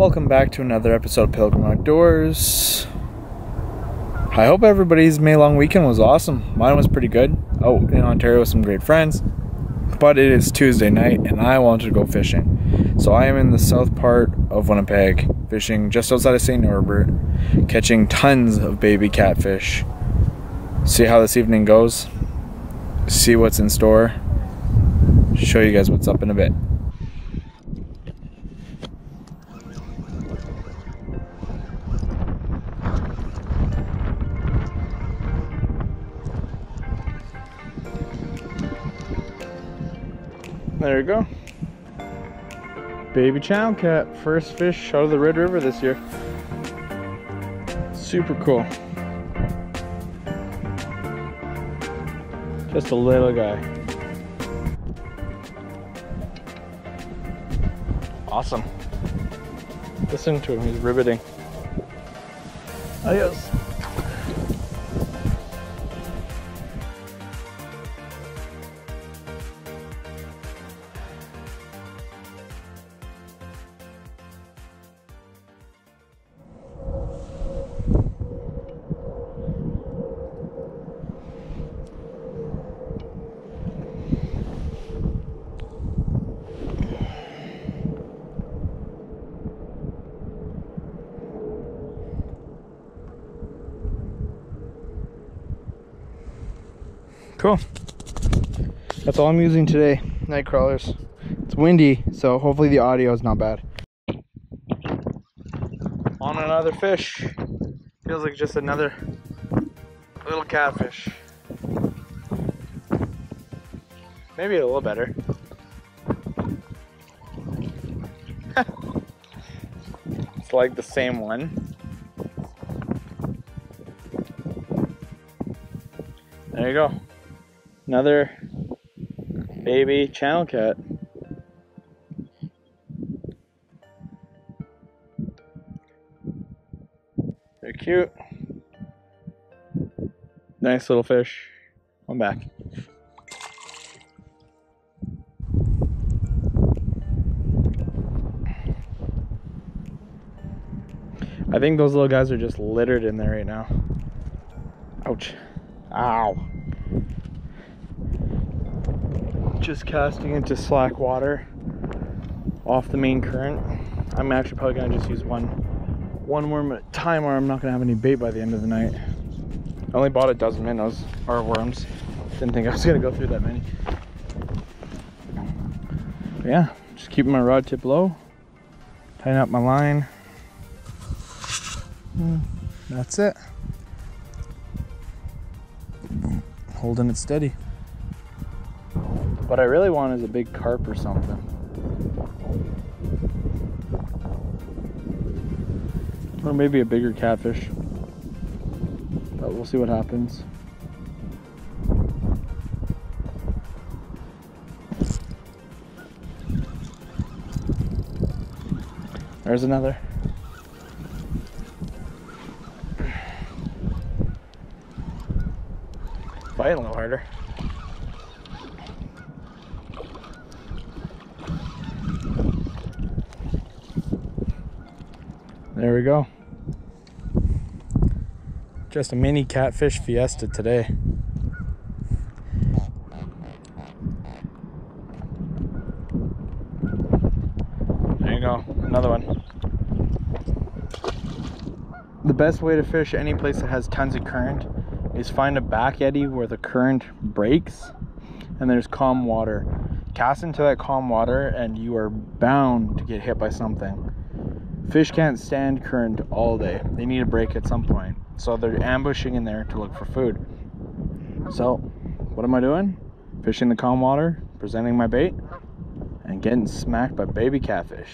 Welcome back to another episode of Pilgrim Outdoors. I hope everybody's May long weekend was awesome. Mine was pretty good. Oh, in Ontario with some great friends. But it is Tuesday night and I wanted to go fishing. So I am in the south part of Winnipeg, fishing just outside of St. Norbert, catching tons of baby catfish. See how this evening goes. See what's in store. Show you guys what's up in a bit. There you go. Baby channel cat, first fish out of the Red River this year. Super cool. Just a little guy. Awesome. Listen to him, he's riveting. Adios. Cool. That's all I'm using today, night crawlers. It's windy, so hopefully the audio is not bad. On another fish. Feels like just another little catfish. Maybe a little better. it's like the same one. There you go. Another baby channel cat. They're cute. Nice little fish. I'm back. I think those little guys are just littered in there right now. Ouch. Ow just casting into slack water off the main current. I'm actually probably gonna just use one one worm at a time or I'm not gonna have any bait by the end of the night. I only bought a dozen minnows or worms. Didn't think I was gonna go through that many. But yeah, just keeping my rod tip low, tying up my line. Hmm, that's it. Holding it steady. What I really want is a big carp or something. Or maybe a bigger catfish. But we'll see what happens. There's another. Fighting a little harder. There we go. Just a mini catfish fiesta today. There you go, another one. The best way to fish any place that has tons of current is find a back eddy where the current breaks and there's calm water. Cast into that calm water and you are bound to get hit by something fish can't stand current all day. They need a break at some point. So they're ambushing in there to look for food. So, what am I doing? Fishing the calm water, presenting my bait, and getting smacked by baby catfish.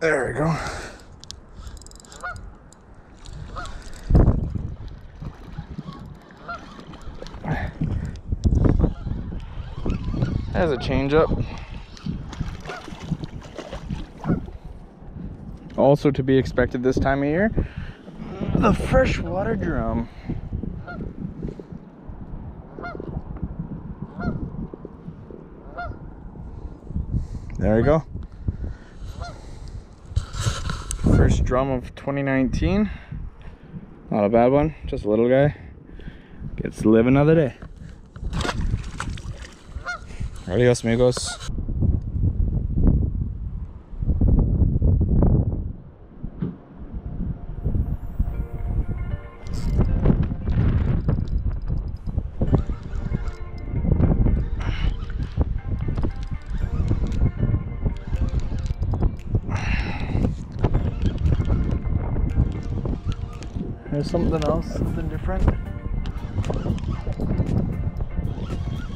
There we go. As a change up. Also to be expected this time of year, the freshwater drum. There we go. First drum of 2019. Not a bad one, just a little guy. Gets to live another day. Adios, amigos. There's something else, something different.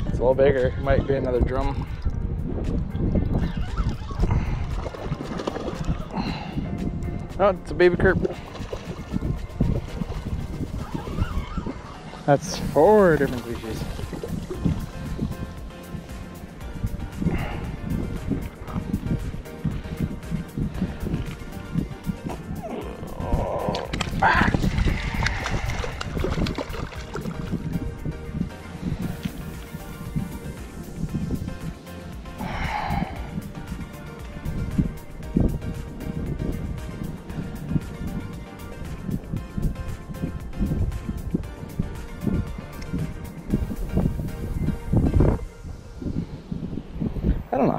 It's a little bigger. Might be another drum. Oh, it's a baby carp. That's four different species.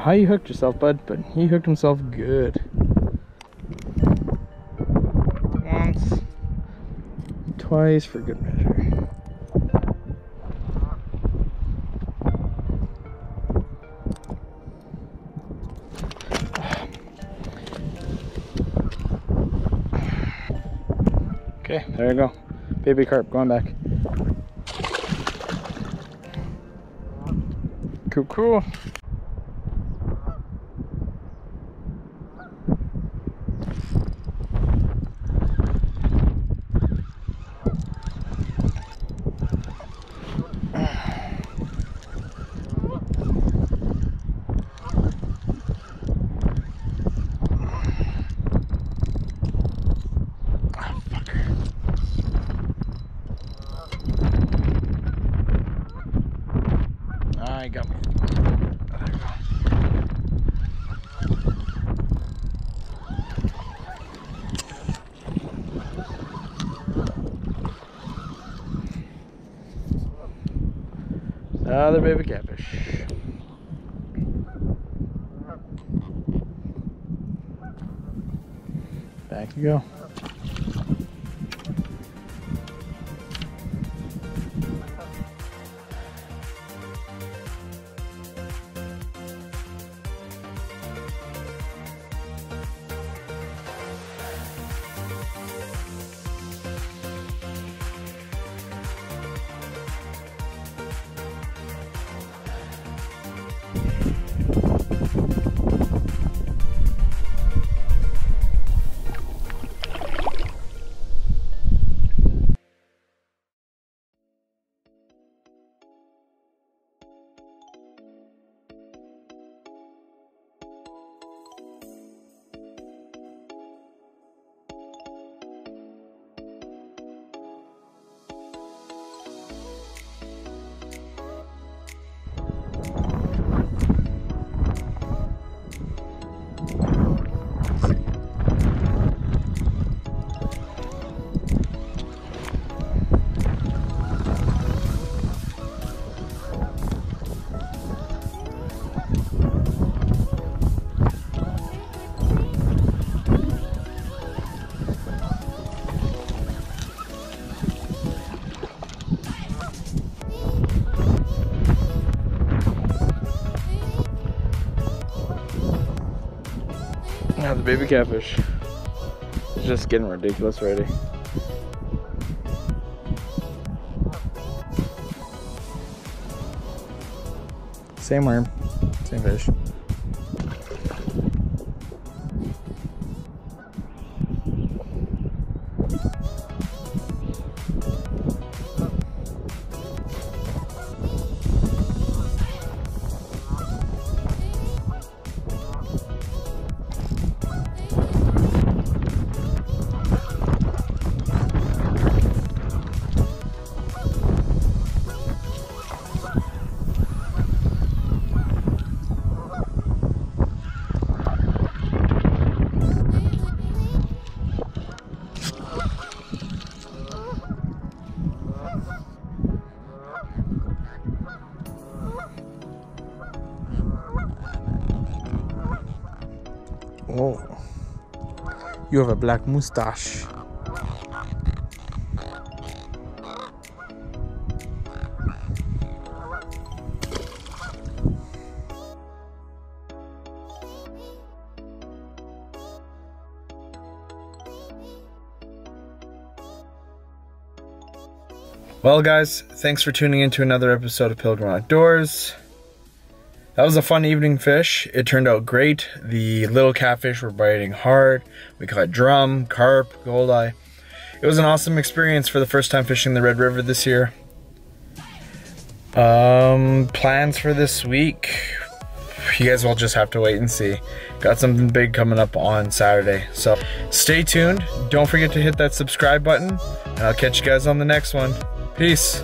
How you hooked yourself, bud, but he hooked himself good. Once, twice for good measure. Okay, there you go. Baby carp going back. Cool, cool. Another baby catfish. Back you go. Baby catfish. It's just getting ridiculous already. Same worm, same fish. Oh. You have a black mustache. Well, guys, thanks for tuning in to another episode of Pilgrim Outdoors. That was a fun evening fish. It turned out great. The little catfish were biting hard. We caught drum, carp, goldeye. It was an awesome experience for the first time fishing the Red River this year. Um, plans for this week. You guys will just have to wait and see. Got something big coming up on Saturday. So stay tuned. Don't forget to hit that subscribe button, and I'll catch you guys on the next one. Peace.